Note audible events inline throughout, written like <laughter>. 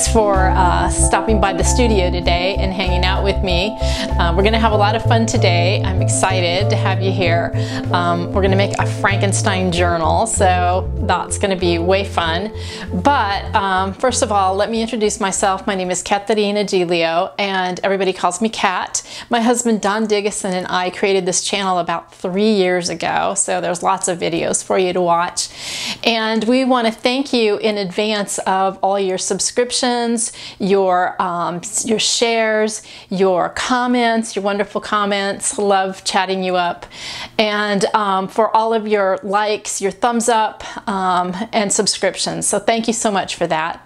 thanks for uh, stopping by the studio today and hanging out with me. Uh, we're going to have a lot of fun today. I'm excited to have you here. Um, we're going to make a Frankenstein journal, so that's going to be way fun. But um, first of all, let me introduce myself. My name is Caterina Giglio, and everybody calls me Cat. My husband Don Diggison and I created this channel about three years ago, so there's lots of videos for you to watch. And we want to thank you in advance of all your subscriptions, your, um, your shares, your comments, your wonderful comments. Love chatting you up. And um, for all of your likes, your thumbs up, um, and subscriptions. So thank you so much for that.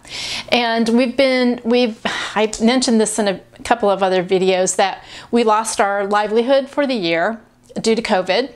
And we've been, we've, I mentioned this in a couple of other videos that we lost our livelihood for the year due to COVID.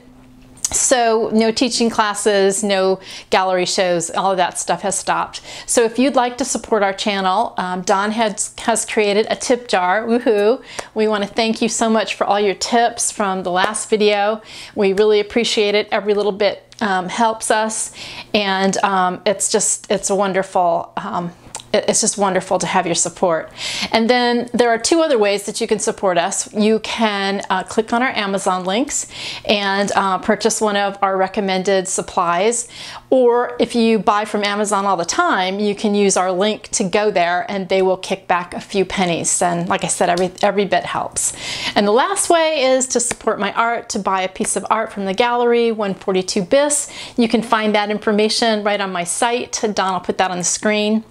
So no teaching classes, no gallery shows, all of that stuff has stopped. So if you'd like to support our channel, um, Don has, has created a tip jar, woohoo. We want to thank you so much for all your tips from the last video. We really appreciate it. Every little bit um, helps us and um, it's just, it's a wonderful um, it's just wonderful to have your support. And then there are two other ways that you can support us. You can uh, click on our Amazon links and uh, purchase one of our recommended supplies. Or if you buy from Amazon all the time, you can use our link to go there and they will kick back a few pennies. And like I said, every, every bit helps. And the last way is to support my art, to buy a piece of art from the gallery, 142 BIS. You can find that information right on my site. Don will put that on the screen.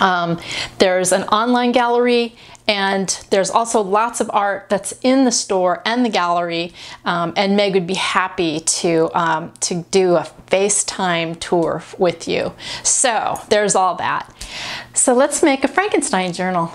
Um, there's an online gallery and there's also lots of art that's in the store and the gallery um, and Meg would be happy to, um, to do a FaceTime tour with you. So there's all that. So let's make a Frankenstein journal.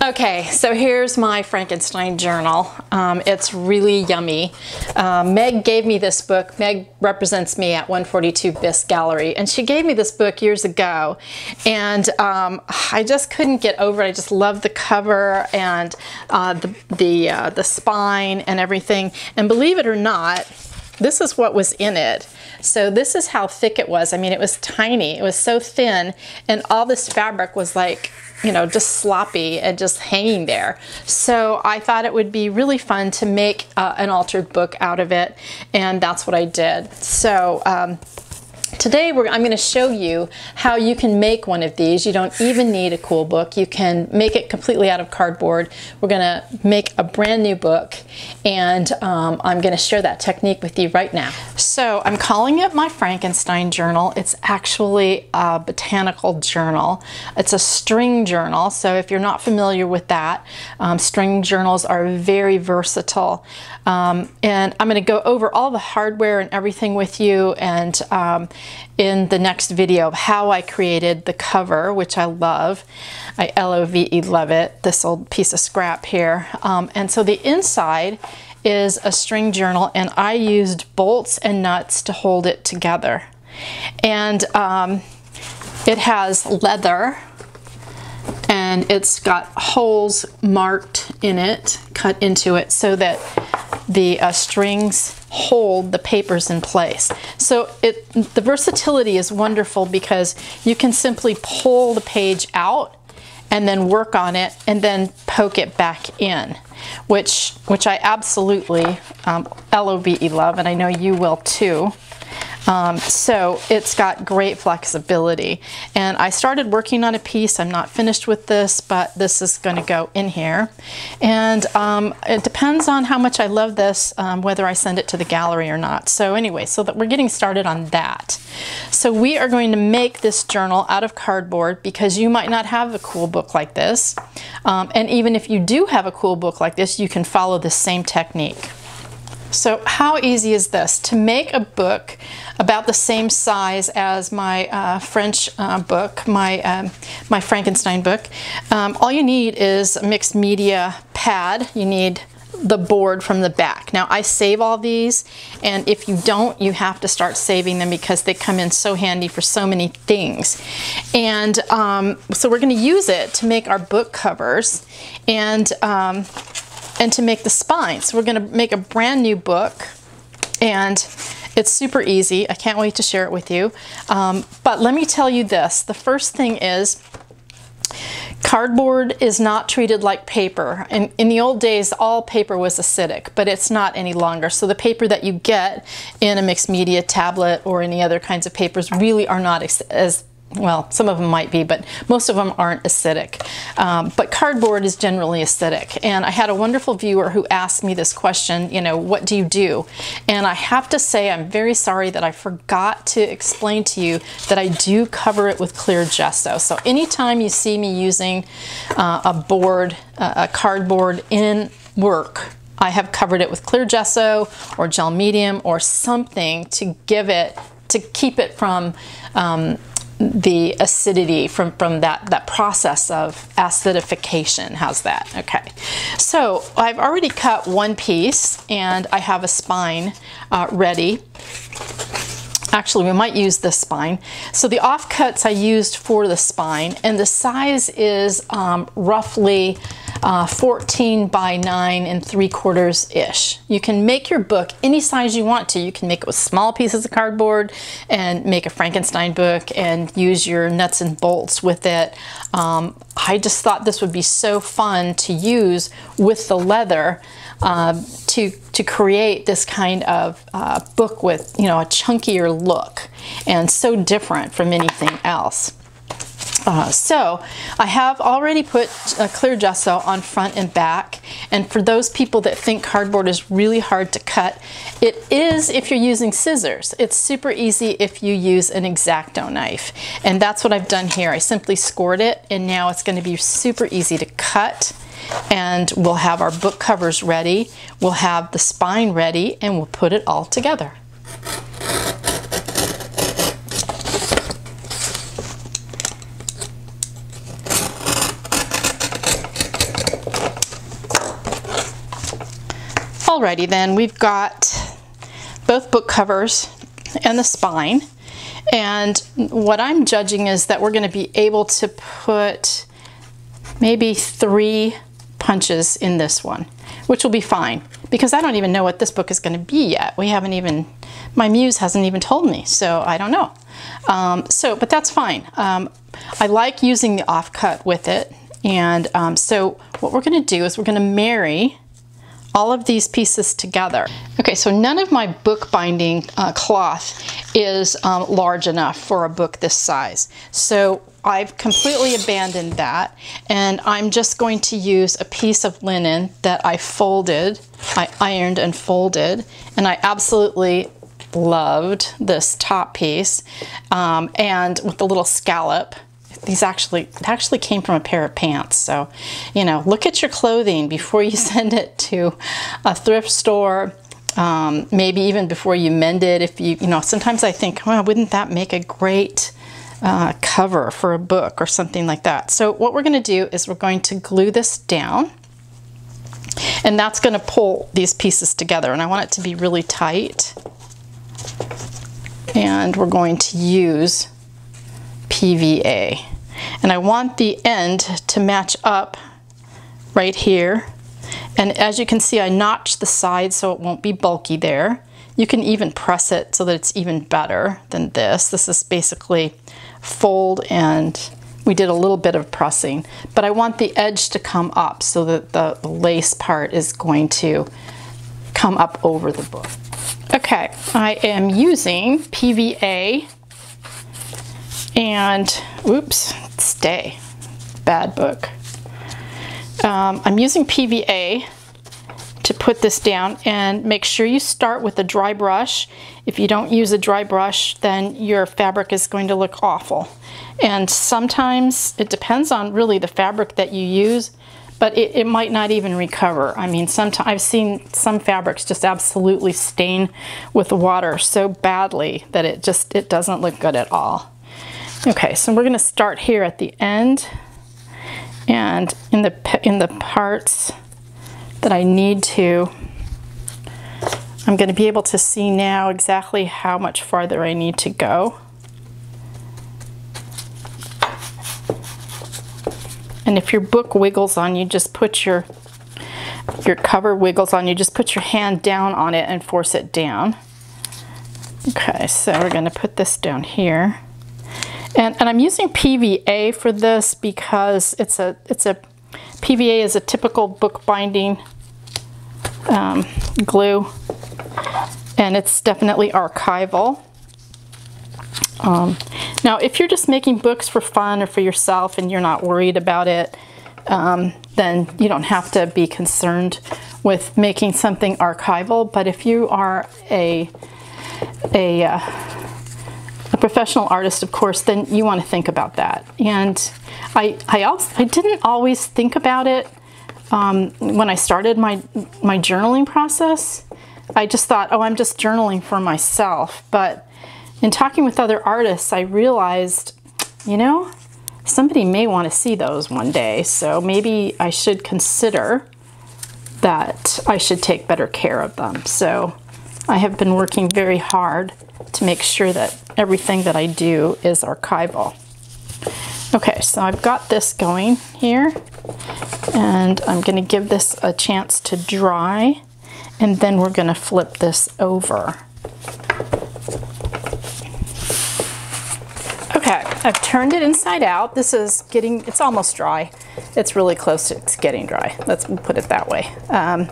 Okay, so here's my Frankenstein journal. Um, it's really yummy. Uh, Meg gave me this book. Meg represents me at 142 BIS Gallery, and she gave me this book years ago, and um, I just couldn't get over it. I just love the cover and uh, the the uh, the spine and everything. And believe it or not, this is what was in it. So this is how thick it was. I mean, it was tiny. It was so thin, and all this fabric was like you know, just sloppy and just hanging there. So I thought it would be really fun to make uh, an altered book out of it, and that's what I did. So um, Today I'm going to show you how you can make one of these. You don't even need a cool book. You can make it completely out of cardboard. We're going to make a brand new book and um, I'm going to share that technique with you right now. So I'm calling it my Frankenstein journal. It's actually a botanical journal. It's a string journal. So if you're not familiar with that, um, string journals are very versatile. Um, and I'm going to go over all the hardware and everything with you and um, in the next video of how I created the cover, which I love. I L-O-V-E love it, this old piece of scrap here. Um, and so the inside is a string journal and I used bolts and nuts to hold it together. And um, it has leather and it's got holes marked in it, cut into it so that the uh, strings hold the papers in place. So it, the versatility is wonderful because you can simply pull the page out and then work on it and then poke it back in, which, which I absolutely um, L-O-V-E love, and I know you will too. Um, so it's got great flexibility. And I started working on a piece. I'm not finished with this, but this is going to go in here. And um, it depends on how much I love this, um, whether I send it to the gallery or not. So anyway, so that we're getting started on that. So we are going to make this journal out of cardboard because you might not have a cool book like this. Um, and even if you do have a cool book like this, you can follow the same technique. So how easy is this? To make a book about the same size as my uh, French uh, book, my, um, my Frankenstein book, um, all you need is a mixed media pad. You need the board from the back. Now I save all these and if you don't you have to start saving them because they come in so handy for so many things and um, so we're going to use it to make our book covers and um, and to make the spine. So we're going to make a brand new book and It's super easy. I can't wait to share it with you. Um, but let me tell you this. The first thing is Cardboard is not treated like paper. In, in the old days, all paper was acidic, but it's not any longer. So the paper that you get in a mixed media tablet or any other kinds of papers really are not as well, some of them might be, but most of them aren't acidic. Um, but cardboard is generally acidic. And I had a wonderful viewer who asked me this question, you know, what do you do? And I have to say, I'm very sorry that I forgot to explain to you that I do cover it with clear gesso. So anytime you see me using uh, a board, uh, a cardboard in work, I have covered it with clear gesso or gel medium or something to give it to keep it from um, the acidity from, from that, that process of acidification. How's that? Okay. So I've already cut one piece and I have a spine uh, ready. Actually, we might use this spine. So the offcuts I used for the spine and the size is um, roughly uh, 14 by 9 and 3 quarters ish. You can make your book any size you want to. You can make it with small pieces of cardboard and make a Frankenstein book and use your nuts and bolts with it. Um, I just thought this would be so fun to use with the leather uh, to, to create this kind of uh, book with, you know, a chunkier look and so different from anything else. Uh, so I have already put a clear gesso on front and back and for those people that think cardboard is really hard to cut it is if you're using scissors. It's super easy if you use an X-Acto knife and that's what I've done here. I simply scored it and now it's going to be super easy to cut and we'll have our book covers ready we'll have the spine ready and we'll put it all together Alrighty then, we've got both book covers and the spine. And what I'm judging is that we're going to be able to put maybe three punches in this one, which will be fine because I don't even know what this book is going to be yet. We haven't even, my muse hasn't even told me, so I don't know. Um, so, but that's fine. Um, I like using the offcut with it. And um, so what we're going to do is we're going to marry all of these pieces together. Okay, so none of my bookbinding uh, cloth is um, large enough for a book this size. So I've completely abandoned that and I'm just going to use a piece of linen that I folded, I ironed and folded, and I absolutely loved this top piece um, and with the little scallop these actually it actually came from a pair of pants. So you know look at your clothing before you <laughs> send it to a thrift store um, maybe even before you mend it. If you you know sometimes I think well wouldn't that make a great uh, cover for a book or something like that? So what we're going to do is we're going to glue this down and that's going to pull these pieces together. And I want it to be really tight. And we're going to use PVA. And I want the end to match up right here. And as you can see, I notched the side so it won't be bulky there. You can even press it so that it's even better than this. This is basically fold and we did a little bit of pressing, but I want the edge to come up so that the lace part is going to come up over the book. Okay, I am using PVA and oops, stay, bad book. Um, I'm using PVA to put this down and make sure you start with a dry brush. If you don't use a dry brush, then your fabric is going to look awful. And sometimes it depends on really the fabric that you use, but it, it might not even recover. I mean, sometimes I've seen some fabrics just absolutely stain with water so badly that it just, it doesn't look good at all. Okay, so we're gonna start here at the end and in the, in the parts that I need to, I'm gonna be able to see now exactly how much farther I need to go. And if your book wiggles on you, just put your, your cover wiggles on you, just put your hand down on it and force it down. Okay, so we're going to put this down here. And, and I'm using PVA for this because it's a, it's a, PVA is a typical bookbinding um, glue and it's definitely archival. Um, now, if you're just making books for fun or for yourself and you're not worried about it, um, then you don't have to be concerned with making something archival. But if you are a, a, uh, a professional artist, of course, then you want to think about that. And I, I, also, I didn't always think about it um, when I started my, my journaling process. I just thought, oh, I'm just journaling for myself. But in talking with other artists, I realized, you know, somebody may want to see those one day. So maybe I should consider that I should take better care of them. So I have been working very hard to make sure that everything that I do is archival. Okay, so I've got this going here and I'm going to give this a chance to dry and then we're going to flip this over. I've turned it inside out. This is getting, it's almost dry. It's really close to getting dry. Let's put it that way. Um,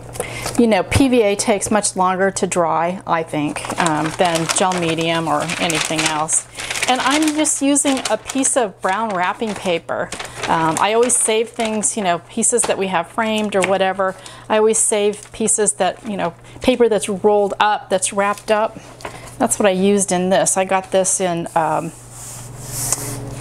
you know, PVA takes much longer to dry, I think, um, than gel medium or anything else. And I'm just using a piece of brown wrapping paper. Um, I always save things, you know, pieces that we have framed or whatever. I always save pieces that, you know, paper that's rolled up, that's wrapped up. That's what I used in this. I got this in um,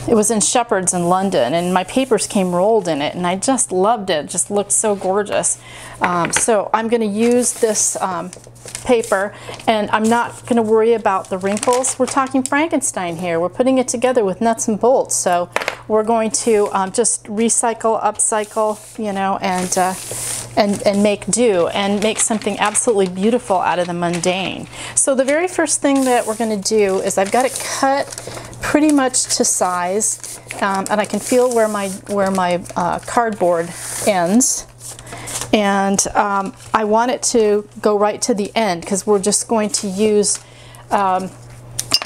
it was in Shepherd's in London and my papers came rolled in it and I just loved it. it just looked so gorgeous. Um, so I'm going to use this um, paper and I'm not going to worry about the wrinkles. We're talking Frankenstein here. We're putting it together with nuts and bolts. So we're going to um, just recycle, upcycle, you know, and, uh, and, and make do and make something absolutely beautiful out of the mundane. So the very first thing that we're going to do is I've got it cut pretty much to size um, and I can feel where my, where my uh, cardboard ends. And um, I want it to go right to the end because we're just going to use um,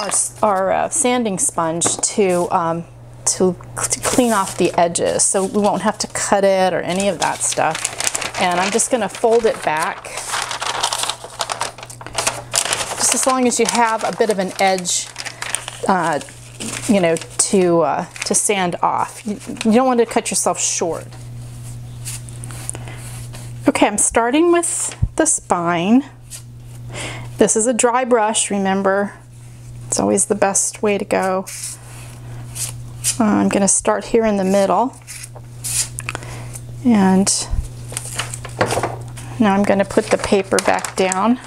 our, our uh, sanding sponge to, um, to, to clean off the edges. So we won't have to cut it or any of that stuff. And I'm just going to fold it back. Just as long as you have a bit of an edge uh, you know to uh, to sand off you, don't want to cut yourself short Okay, I'm starting with the spine. This is a dry brush, remember. It's always the best way to go. Uh, I'm going to start here in the middle. And now I'm going to put the paper back down.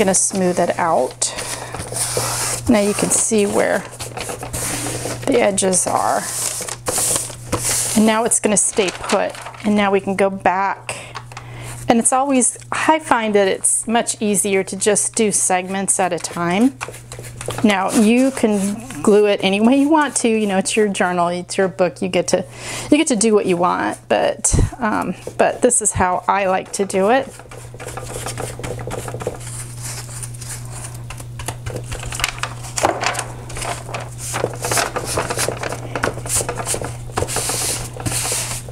Going to smooth it out. Now you can see where the edges are. And now it's going to stay put. And now we can go back. And it's always, I find that it's much easier to just do segments at a time. Now you can glue it any way you want to. You know, it's your journal, it's your book. You get to, you get to do what you want. But, um, but this is how I like to do it.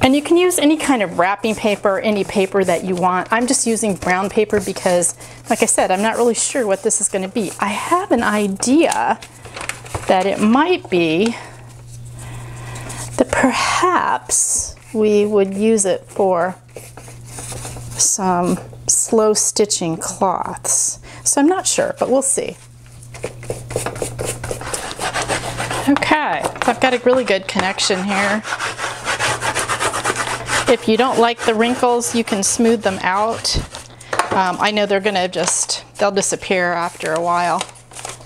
And you can use any kind of wrapping paper, any paper that you want. I'm just using brown paper because, like I said, I'm not really sure what this is going to be. I have an idea that it might be that perhaps we would use it for some slow stitching cloths. So I'm not sure, but we'll see. Okay, I've got a really good connection here. If you don't like the wrinkles, you can smooth them out. Um, I know they're gonna just, they'll disappear after a while.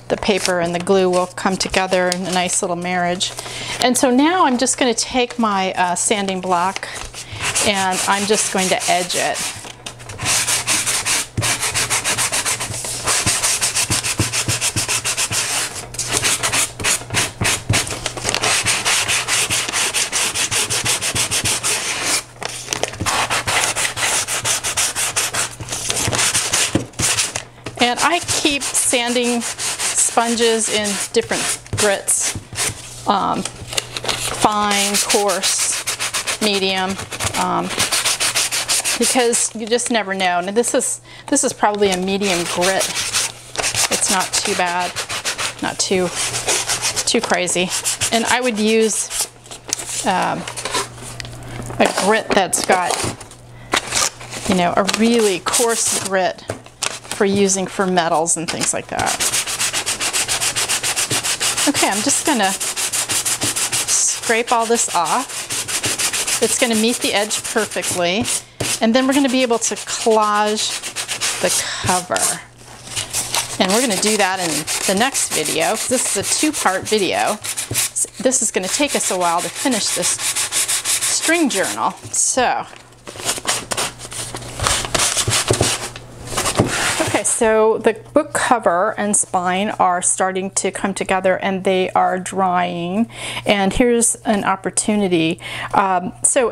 The paper and the glue will come together in a nice little marriage. And so now I'm just gonna take my uh, sanding block and I'm just going to edge it. I keep sanding sponges in different grits, um, fine, coarse, medium, um, because you just never know. And this is this is probably a medium grit. It's not too bad, not too too crazy. And I would use um, a grit that's got, you know, a really coarse grit for using for metals and things like that. Okay, I'm just gonna scrape all this off. It's gonna meet the edge perfectly. And then we're gonna be able to collage the cover. And we're gonna do that in the next video. This is a two-part video. This is gonna take us a while to finish this string journal. So, okay, so the book cover and spine are starting to come together and they are drying. And here's an opportunity. Um, so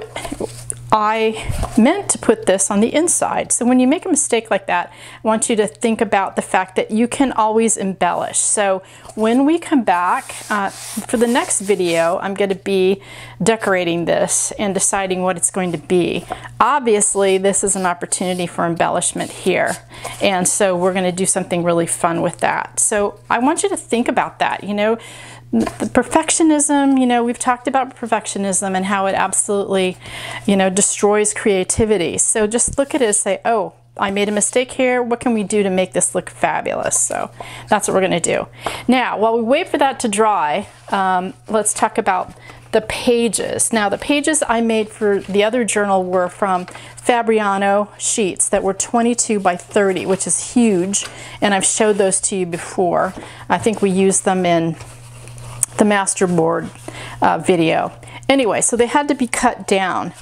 I meant to put this on the inside. So when you make a mistake like that, I want you to think about the fact that you can always embellish. So when we come back uh, for the next video, I'm going to be decorating this and deciding what it's going to be. Obviously, this is an opportunity for embellishment here. And so we're going to do something really fun with that. So I want you to think about that. You know, the perfectionism, you know, we've talked about perfectionism and how it absolutely, you know, destroys creativity. So just look at it and say, oh, I made a mistake here. What can we do to make this look fabulous? So that's what we're going to do. Now, while we wait for that to dry, um, let's talk about the pages. Now, the pages I made for the other journal were from Fabriano sheets that were 22 by 30, which is huge. And I've showed those to you before. I think we used them in the masterboard uh, video. Anyway, so they had to be cut down.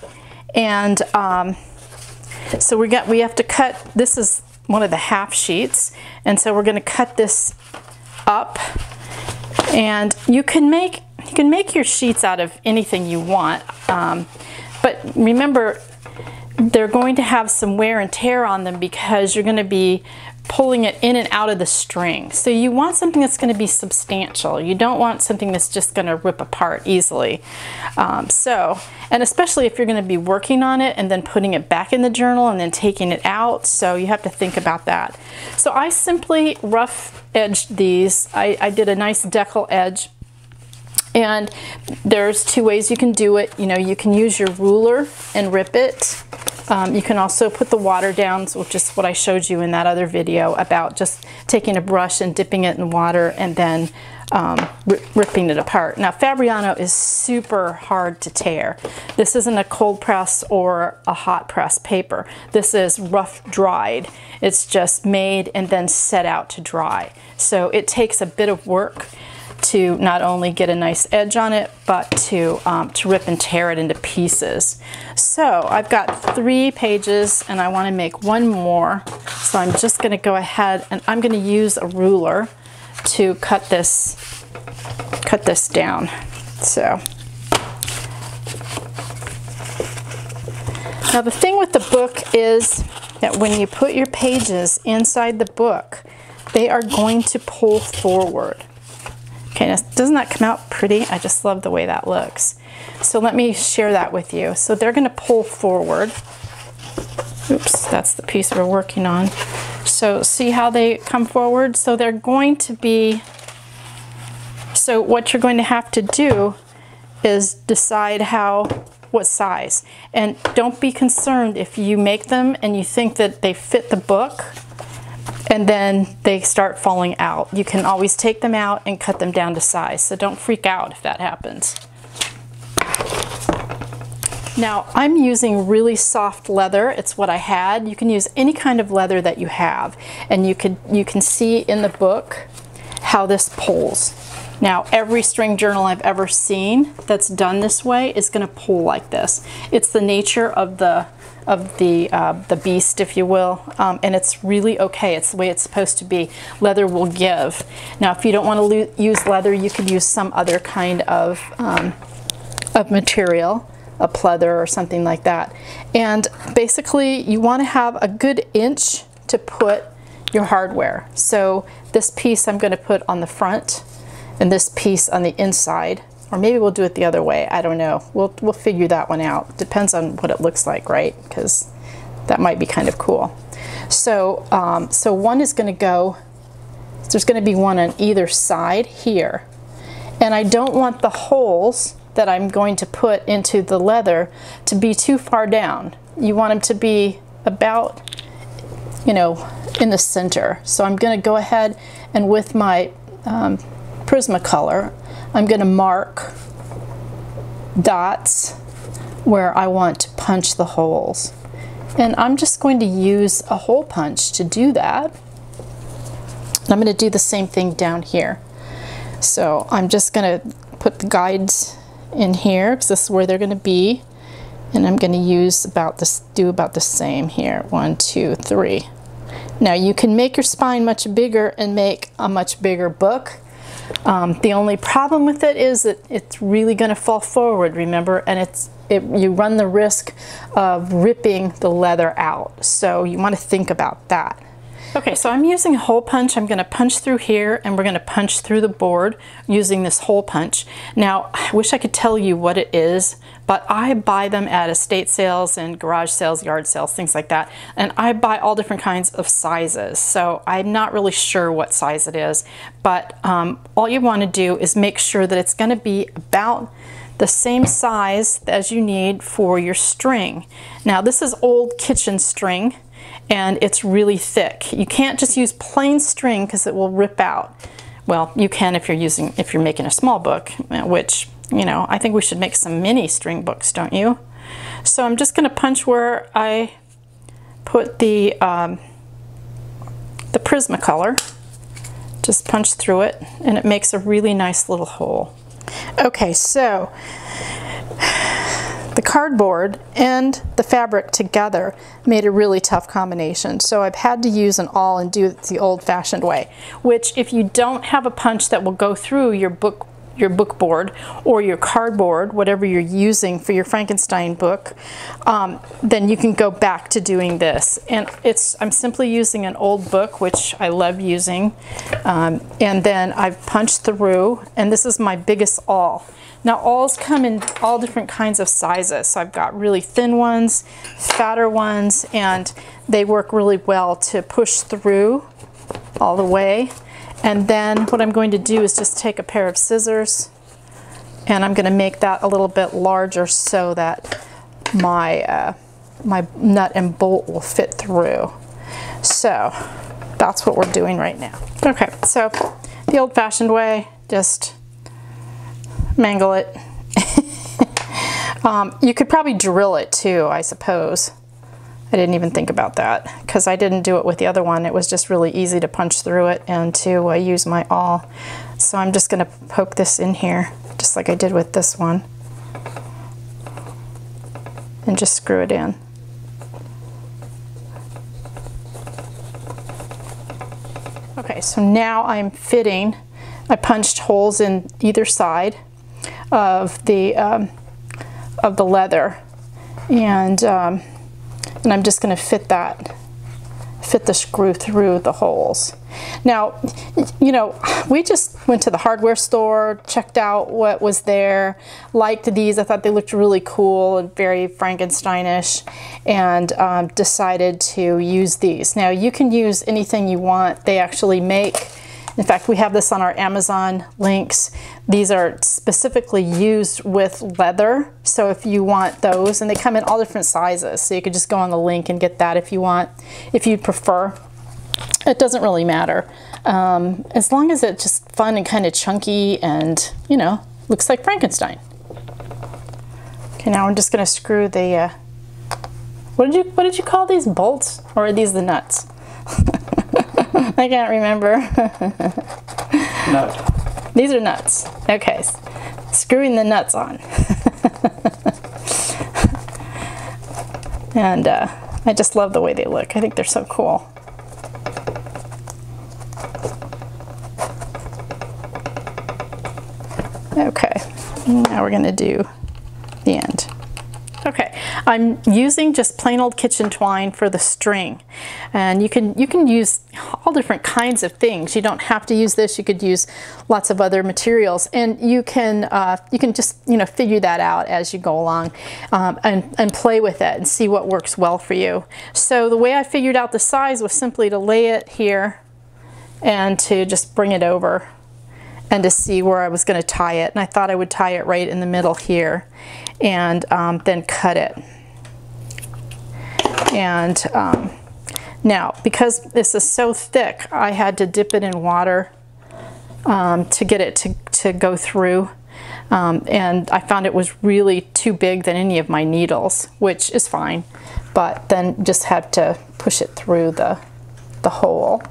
And um, so we got we have to cut, this is one of the half sheets. And so we're gonna cut this up. And you can make you can make your sheets out of anything you want. Um, but remember, they're going to have some wear and tear on them because you're going to be pulling it in and out of the string. So you want something that's going to be substantial. You don't want something that's just going to rip apart easily. Um, so, and especially if you're going to be working on it and then putting it back in the journal and then taking it out. So you have to think about that. So I simply rough edged these. I, I did a nice deckle edge and there's two ways you can do it. You know, you can use your ruler and rip it um, you can also put the water down, which is what I showed you in that other video about just taking a brush and dipping it in water and then um, ripping it apart. Now Fabriano is super hard to tear. This isn't a cold press or a hot press paper. This is rough dried. It's just made and then set out to dry. So it takes a bit of work to not only get a nice edge on it, but to, um, to rip and tear it into pieces. So I've got three pages and I want to make one more. So I'm just going to go ahead and I'm going to use a ruler to cut this, cut this down. So now the thing with the book is that when you put your pages inside the book, they are going to pull forward. Okay, now, doesn't that come out pretty? I just love the way that looks. So let me share that with you. So they're gonna pull forward. Oops, that's the piece we're working on. So see how they come forward? So they're going to be, so what you're going to have to do is decide how, what size. And don't be concerned if you make them and you think that they fit the book, and then they start falling out. You can always take them out and cut them down to size, so don't freak out if that happens. Now I'm using really soft leather. It's what I had. You can use any kind of leather that you have and you can you can see in the book how this pulls. Now every string journal I've ever seen that's done this way is going to pull like this. It's the nature of the of the, uh, the beast, if you will, um, and it's really okay. It's the way it's supposed to be. Leather will give. Now, if you don't want to use leather, you could use some other kind of, um, of material, a pleather or something like that. And basically, you want to have a good inch to put your hardware. So this piece I'm going to put on the front and this piece on the inside. Or maybe we'll do it the other way. I don't know. We'll, we'll figure that one out. Depends on what it looks like, right? Because that might be kind of cool. So, um, so one is going to go, there's going to be one on either side here. And I don't want the holes that I'm going to put into the leather to be too far down. You want them to be about, you know, in the center. So I'm going to go ahead and with my um, Prismacolor, I'm going to mark dots where I want to punch the holes. And I'm just going to use a hole punch to do that. I'm going to do the same thing down here. So I'm just going to put the guides in here because this is where they're going to be. And I'm going to use about this, do about the same here. One, two, three. Now you can make your spine much bigger and make a much bigger book. Um, the only problem with it is that it's really going to fall forward, remember, and it's it, you run the risk of ripping the leather out. So you want to think about that. Okay, so I'm using a hole punch. I'm going to punch through here and we're going to punch through the board using this hole punch. Now, I wish I could tell you what it is, but I buy them at estate sales and garage sales, yard sales, things like that. And I buy all different kinds of sizes. So I'm not really sure what size it is, but um, all you want to do is make sure that it's going to be about the same size as you need for your string. Now this is old kitchen string and it's really thick. You can't just use plain string because it will rip out. Well, you can if you're using if you're making a small book, which, you know, I think we should make some mini string books, don't you? So I'm just going to punch where I put the um, the Prismacolor. Just punch through it and it makes a really nice little hole. Okay, so the cardboard and the fabric together made a really tough combination. So I've had to use an awl and do it the old-fashioned way, which if you don't have a punch that will go through your book your book board or your cardboard, whatever you're using for your Frankenstein book, um, then you can go back to doing this. And it's I'm simply using an old book, which I love using, um, and then I've punched through, and this is my biggest awl. Now awls come in all different kinds of sizes. So I've got really thin ones, fatter ones, and they work really well to push through all the way. And then what I'm going to do is just take a pair of scissors and I'm going to make that a little bit larger so that my, uh, my nut and bolt will fit through. So that's what we're doing right now. Okay, so the old-fashioned way, just mangle it. <laughs> um, you could probably drill it too, I suppose. I didn't even think about that because I didn't do it with the other one. It was just really easy to punch through it and to uh, use my awl. So I'm just going to poke this in here just like I did with this one and just screw it in. Okay, so now I'm fitting. I punched holes in either side of the um, of the leather and um, and I'm just going to fit that fit the screw through the holes. Now, you know, we just went to the hardware store, checked out what was there, liked these. I thought they looked really cool and very Frankensteinish, and um, decided to use these. Now, you can use anything you want. They actually make in fact, we have this on our Amazon links. These are specifically used with leather. So if you want those, and they come in all different sizes. So you could just go on the link and get that if you want, if you prefer. It doesn't really matter. Um, as long as it's just fun and kind of chunky and, you know, looks like Frankenstein. Okay, now I'm just going to screw the, uh, what did you, what did you call these bolts? Or are these the nuts? <laughs> <laughs> I can't remember. <laughs> nuts. These are nuts. Okay. Screwing the nuts on. <laughs> and uh, I just love the way they look. I think they're so cool. Okay, now we're going to do the end. Okay, I'm using just plain old kitchen twine for the string. And you can you can use all different kinds of things. You don't have to use this. You could use lots of other materials. And you can uh, you can just you know figure that out as you go along um, and, and play with it and see what works well for you. So the way I figured out the size was simply to lay it here and to just bring it over and to see where I was going to tie it. And I thought I would tie it right in the middle here and um, then cut it. And um, now, because this is so thick, I had to dip it in water um, to get it to, to go through. Um, and I found it was really too big than any of my needles, which is fine, but then just had to push it through the, the hole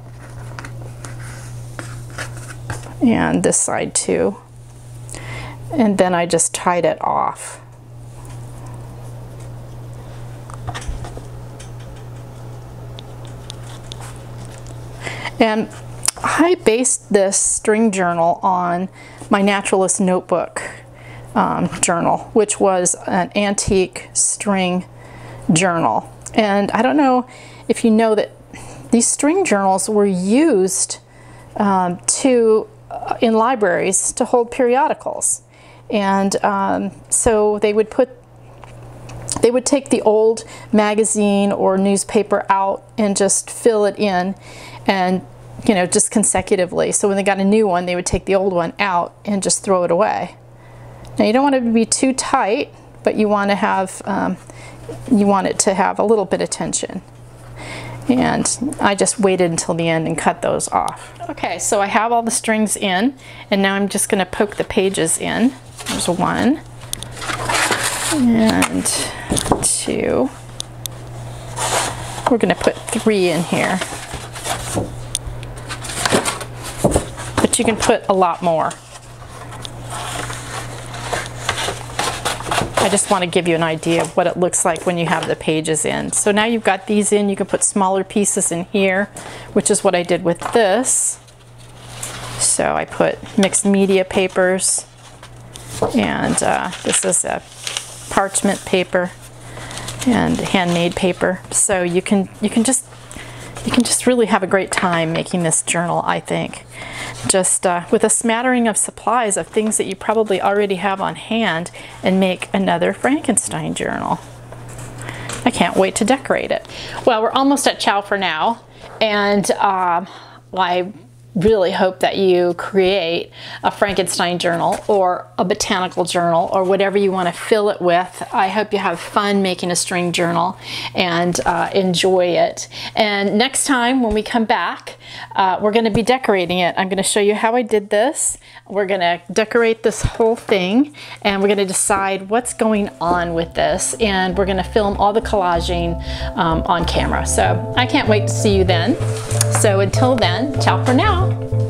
and this side too. And then I just tied it off. And I based this string journal on my Naturalist Notebook um, journal, which was an antique string journal. And I don't know if you know that these string journals were used um, to uh, in libraries to hold periodicals. And um, so they would put they would take the old magazine or newspaper out and just fill it in and you know just consecutively so when they got a new one they would take the old one out and just throw it away now you don't want it to be too tight but you want to have um, you want it to have a little bit of tension and I just waited until the end and cut those off. Okay, so I have all the strings in, and now I'm just going to poke the pages in. There's one, and two. We're going to put three in here. You can put a lot more. I just want to give you an idea of what it looks like when you have the pages in. So now you've got these in, you can put smaller pieces in here, which is what I did with this. So I put mixed media papers, and uh, this is a parchment paper and handmade paper. So you can you can just you can just really have a great time making this journal, I think just uh, with a smattering of supplies of things that you probably already have on hand and make another Frankenstein journal. I can't wait to decorate it. Well, we're almost at ciao for now, and um, I really hope that you create a Frankenstein journal or a botanical journal or whatever you want to fill it with. I hope you have fun making a string journal and uh, enjoy it. And next time when we come back, uh, we're going to be decorating it. I'm going to show you how I did this. We're going to decorate this whole thing and we're going to decide what's going on with this and we're going to film all the collaging um, on camera. So I can't wait to see you then. So until then, ciao for now.